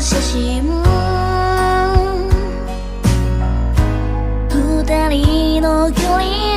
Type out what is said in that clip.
写真二人の距離